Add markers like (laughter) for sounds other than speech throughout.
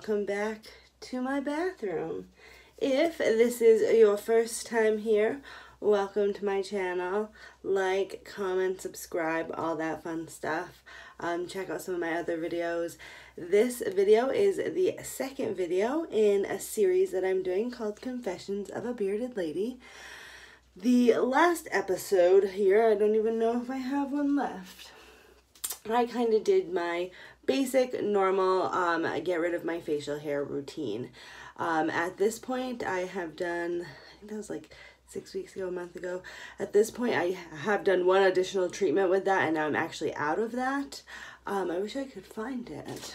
welcome back to my bathroom. If this is your first time here, welcome to my channel. Like, comment, subscribe, all that fun stuff. Um, check out some of my other videos. This video is the second video in a series that I'm doing called Confessions of a Bearded Lady. The last episode here, I don't even know if I have one left. I kind of did my basic, normal, um, get rid of my facial hair routine. Um, at this point, I have done, I think that was like six weeks ago, a month ago. At this point, I have done one additional treatment with that, and now I'm actually out of that. Um, I wish I could find it.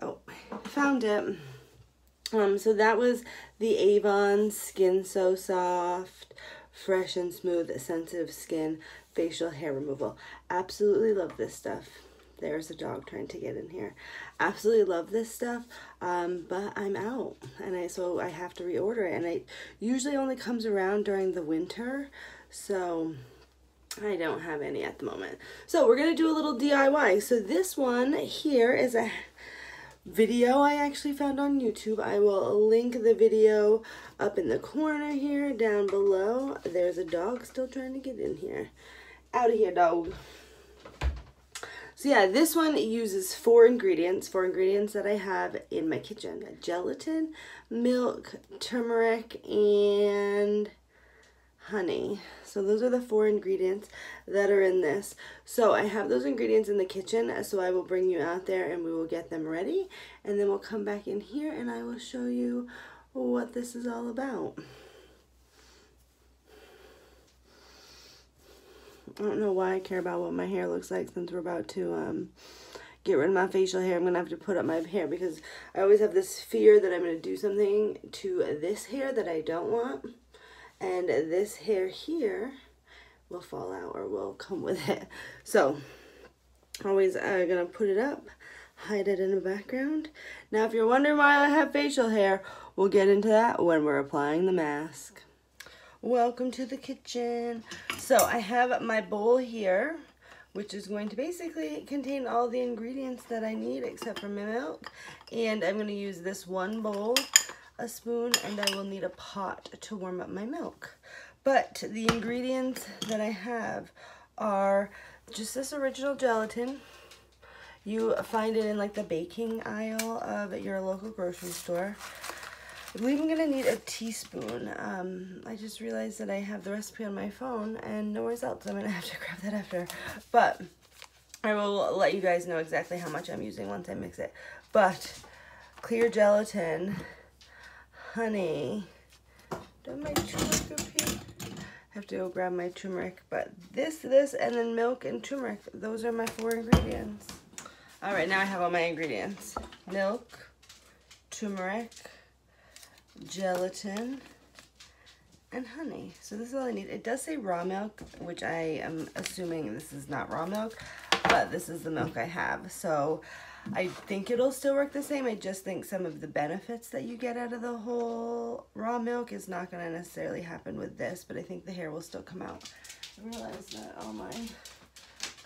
Oh, found it. Um, so that was the Avon Skin So Soft, Fresh and Smooth Sensitive Skin Facial Hair Removal. Absolutely love this stuff. There's a dog trying to get in here. Absolutely love this stuff, um, but I'm out, and I so I have to reorder it, and it usually only comes around during the winter, so I don't have any at the moment. So we're gonna do a little DIY. So this one here is a video I actually found on YouTube. I will link the video up in the corner here down below. There's a dog still trying to get in here. Out of here, dog. So yeah, this one uses four ingredients, four ingredients that I have in my kitchen. Gelatin, milk, turmeric, and honey. So those are the four ingredients that are in this. So I have those ingredients in the kitchen, so I will bring you out there and we will get them ready. And then we'll come back in here and I will show you what this is all about. I don't know why I care about what my hair looks like since we're about to um, get rid of my facial hair. I'm going to have to put up my hair because I always have this fear that I'm going to do something to this hair that I don't want. And this hair here will fall out or will come with it. So, always uh, to put it up, hide it in the background. Now, if you're wondering why I have facial hair, we'll get into that when we're applying the mask. Welcome to the kitchen. So I have my bowl here, which is going to basically contain all the ingredients that I need except for my milk. And I'm going to use this one bowl, a spoon, and I will need a pot to warm up my milk. But the ingredients that I have are just this original gelatin. You find it in like the baking aisle of your local grocery store. I believe I'm to need a teaspoon. Um, I just realized that I have the recipe on my phone and nowhere else. I'm to (laughs) have to grab that after. But I will let you guys know exactly how much I'm using once I mix it. But clear gelatin, honey. Do my turmeric here? I have to go grab my turmeric. But this, this, and then milk and turmeric. Those are my four ingredients. All right, now I have all my ingredients. Milk, turmeric, gelatin, and honey. So this is all I need. It does say raw milk, which I am assuming this is not raw milk, but this is the milk I have. So I think it'll still work the same. I just think some of the benefits that you get out of the whole raw milk is not going to necessarily happen with this, but I think the hair will still come out. I realize that all my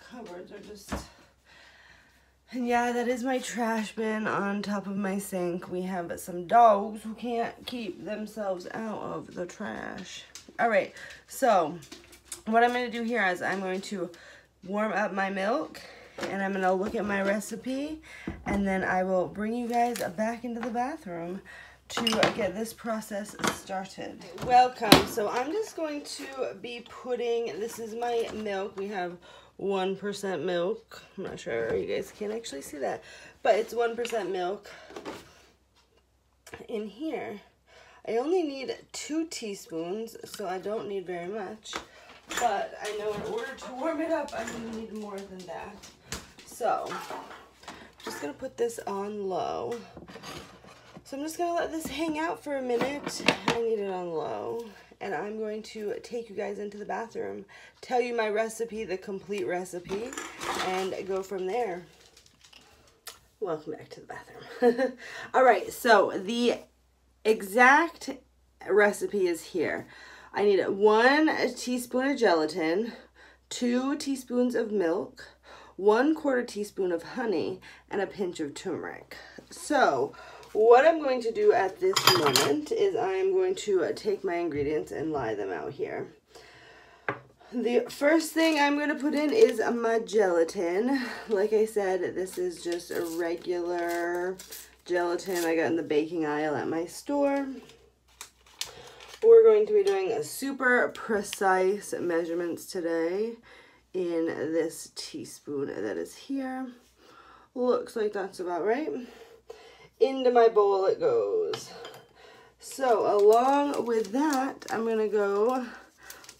cupboards are just and yeah, that is my trash bin on top of my sink. We have some dogs who can't keep themselves out of the trash. All right, so what I'm going to do here is I'm going to warm up my milk and I'm to look at my recipe and then I will bring you guys back into the bathroom to get this process started. Welcome. So I'm just going to be putting, this is my milk. We have 1% milk. I'm not sure you guys can actually see that, but it's 1% milk in here. I only need two teaspoons, so I don't need very much. But I know in order to warm it up, I'm to need more than that. So, I'm just to put this on low. So I'm just to let this hang out for a minute. I need it on low and I'm going to take you guys into the bathroom, tell you my recipe, the complete recipe, and go from there. Welcome back to the bathroom. (laughs) All right, so the exact recipe is here. I need one teaspoon of gelatin, two teaspoons of milk, one quarter teaspoon of honey, and a pinch of turmeric. So what I'm going to do at this moment is I'm going to uh, take my ingredients and lie them out here. The first thing I'm going to put in is my gelatin. Like I said, this is just a regular gelatin I got in the baking aisle at my store. We're going to be doing super precise measurements today in this teaspoon that is here. Looks like that's about right into my bowl it goes. So along with that, I'm to go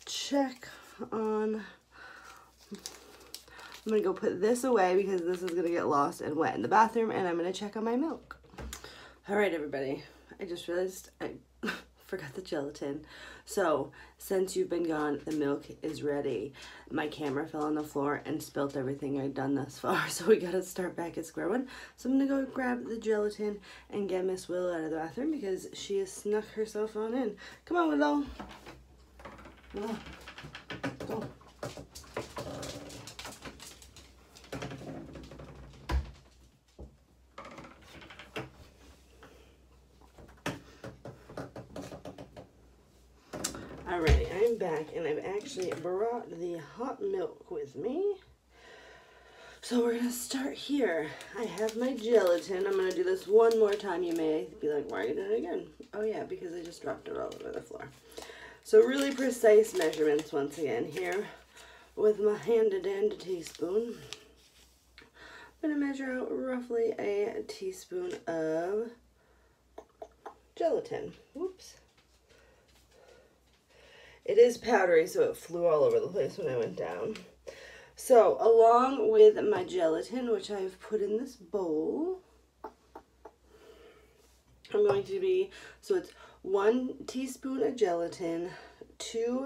check on, I'm to go put this away because this is to get lost and wet in the bathroom and I'm to check on my milk. All right, everybody. I just realized I forgot the gelatin. So since you've been gone, the milk is ready. My camera fell on the floor and spilt everything I'd done thus far. (laughs) So we gotta start back at square one. So I'm gonna go grab the gelatin and get Miss Willow out of the bathroom because she has snuck herself on in. Come on, Willow. Willow. Go. Back and I've actually brought the hot milk with me. So we're gonna start here. I have my gelatin. I'm gonna do this one more time. You may be like, why are you doing it again? Oh yeah, because I just dropped it all over the floor. So really precise measurements once again here with my handed and teaspoon. I'm gonna measure out roughly a teaspoon of gelatin. Whoops. It is powdery, so it flew all over the place when I went down. So, along with my gelatin, which I've put in this bowl, I'm going to be, so it's one teaspoon of gelatin, two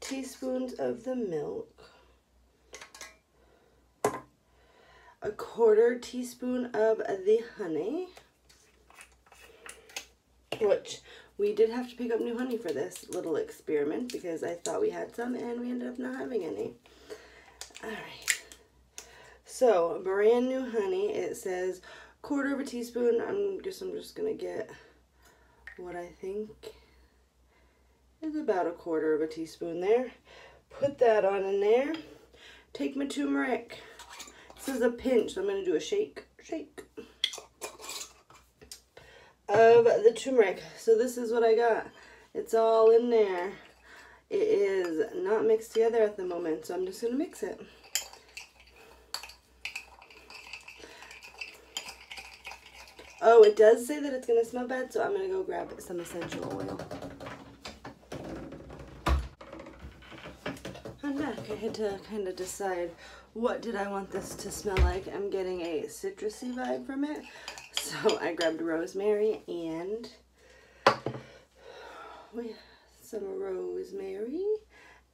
teaspoons of the milk, a quarter teaspoon of the honey, which we did have to pick up new honey for this little experiment because I thought we had some and we ended up not having any. Alright. So, brand new honey. It says quarter of a teaspoon. I'm just I'm just gonna get what I think is about a quarter of a teaspoon there. Put that on in there. Take my turmeric. This is a pinch, so I'm gonna do a shake, shake of the turmeric. So this is what I got. It's all in there. It is not mixed together at the moment, so I'm just going to mix it. Oh, it does say that it's going to smell bad, so I'm going to go grab some essential oil. I'm back. I had to kind of decide what did I want this to smell like. I'm getting a citrusy vibe from it. So (laughs) I grabbed rosemary and (sighs) some rosemary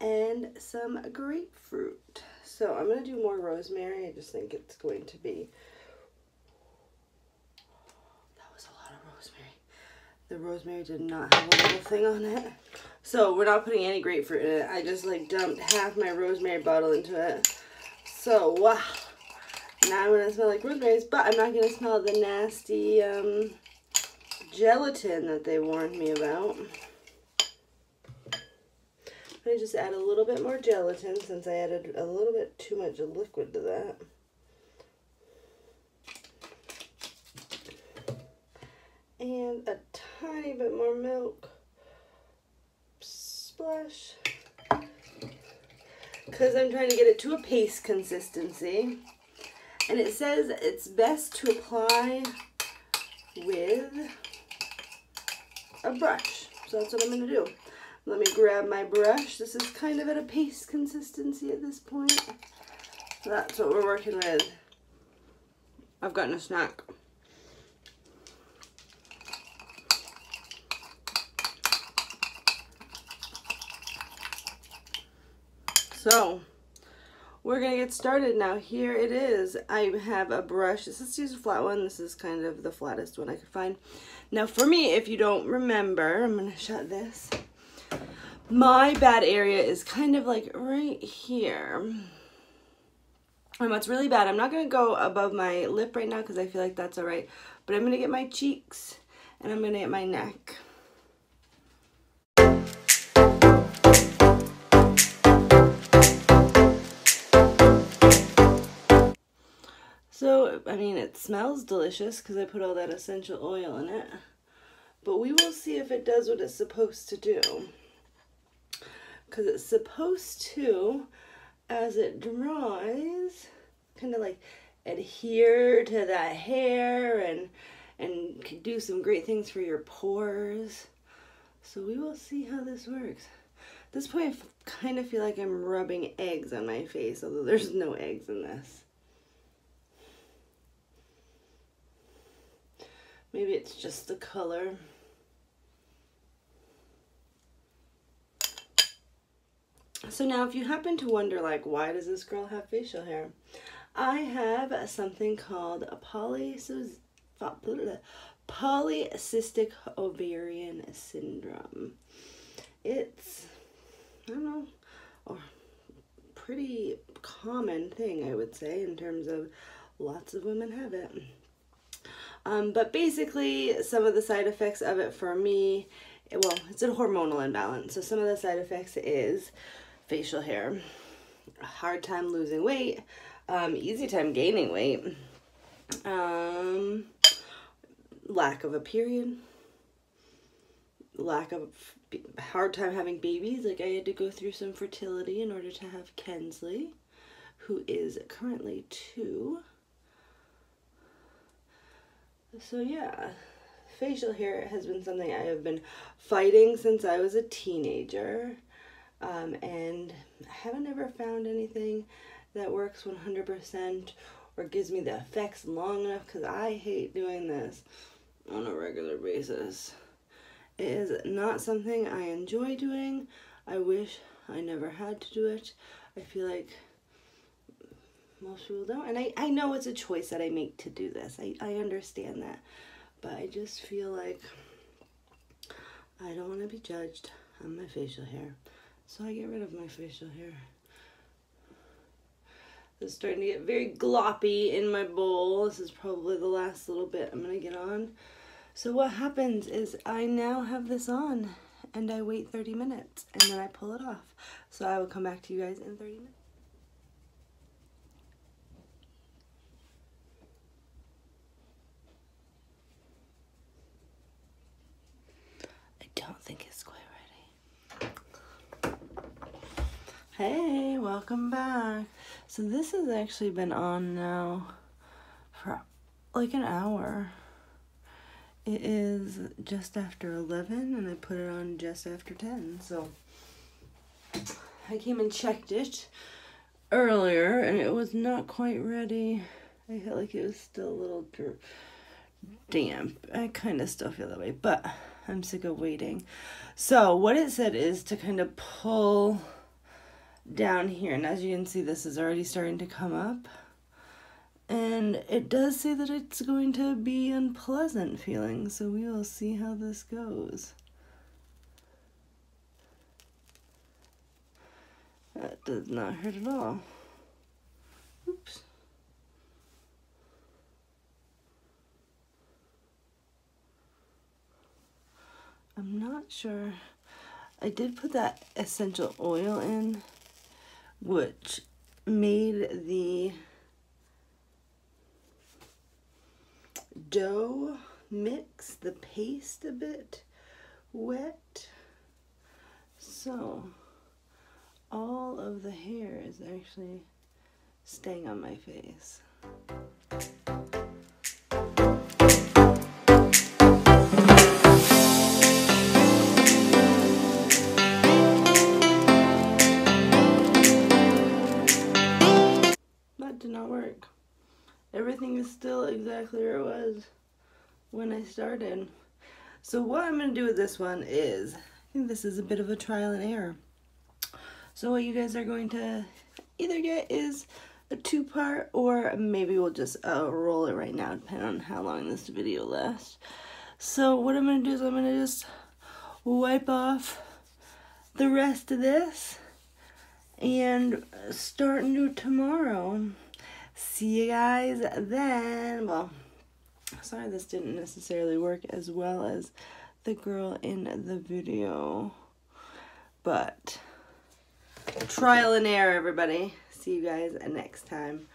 and some grapefruit. So I'm going to do more rosemary. I just think it's going to be... (sighs) That was a lot of rosemary. The rosemary did not have a little thing on it. So we're not putting any grapefruit in it. I just like dumped half my rosemary bottle into it. So wow. Now I'm going to smell like rosemary, but I'm not going to smell the nasty um, gelatin that they warned me about. I'm going to just add a little bit more gelatin since I added a little bit too much liquid to that. And a tiny bit more milk. Splash. Because I'm trying to get it to a paste consistency. And it says it's best to apply with a brush. So that's what I'm going to do. Let me grab my brush. This is kind of at a paste consistency at this point. That's what we're working with. I've gotten a snack. So, we're gonna get started now. Here it is. I have a brush. Let's use a flat one. This is kind of the flattest one I could find. Now for me, if you don't remember, I'm gonna shut this. My bad area is kind of like right here. And what's really bad, I'm not to go above my lip right now because I feel like that's all right. But I'm to get my cheeks and I'm to get my neck. I mean, it smells delicious because I put all that essential oil in it. But we will see if it does what it's supposed to do. Because it's supposed to, as it dries, kind of like adhere to that hair and and do some great things for your pores. So we will see how this works. At this point, I kind of feel like I'm rubbing eggs on my face, although there's no eggs in this. Maybe it's just the color. So now if you happen to wonder like why does this girl have facial hair? I have something called a polycystic ovarian syndrome. It's, I don't know, a pretty common thing I would say in terms of lots of women have it. Um, but basically, some of the side effects of it for me, well, it's a hormonal imbalance. So some of the side effects is facial hair, hard time losing weight, um, easy time gaining weight, um, lack of a period, lack of hard time having babies. Like I had to go through some fertility in order to have Kensley, who is currently two. So yeah, facial hair has been something I have been fighting since I was a teenager. Um, and I haven't ever found anything that works 100% or gives me the effects long enough because I hate doing this on a regular basis. It is not something I enjoy doing. I wish I never had to do it. I feel like most people don't. And I, I know it's a choice that I make to do this. I, I understand that. But I just feel like I don't want to be judged on my facial hair. So I get rid of my facial hair. It's starting to get very gloppy in my bowl. This is probably the last little bit I'm going to get on. So what happens is I now have this on and I wait 30 minutes and then I pull it off. So I will come back to you guys in 30 minutes. Hey, welcome back. So this has actually been on now for like an hour. It is just after 11 and I put it on just after 10. So I came and checked it earlier and it was not quite ready. I felt like it was still a little damp. I kind of still feel that way, but I'm sick of waiting. So what it said is to kind of pull down here. And as you can see, this is already starting to come up. And it does say that it's going to be unpleasant feeling, so we will see how this goes. That does not hurt at all. Oops. I'm not sure. I did put that essential oil in which made the dough mix, the paste a bit wet. So all of the hair is actually staying on my face. Exactly where it was when I started. So what I'm going to do with this one is, I think this is a bit of a trial and error. So what you guys are going to either get is a two-part or maybe we'll just uh, roll it right now depending on how long this video lasts. So what I'm going to do is I'm going to just wipe off the rest of this and start new tomorrow. See you guys then. Well, sorry this didn't necessarily work as well as the girl in the video. But trial and error, everybody. See you guys next time.